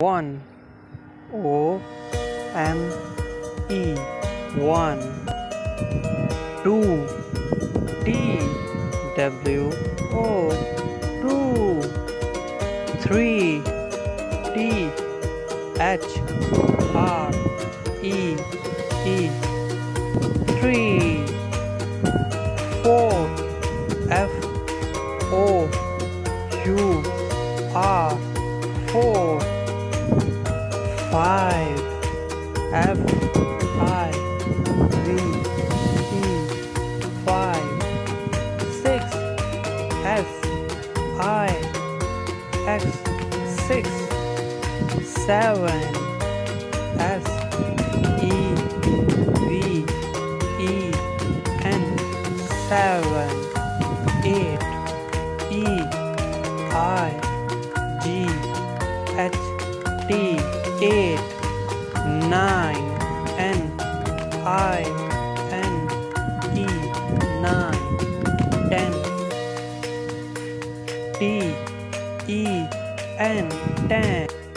one. O M E. One. Two. T W O. Two. Three. T H R E E. Three. Four. F O U R. Four five F I V E five six S I X six seven S E V E N seven eight E I G H T eight nine N I N E nine ten T E N ten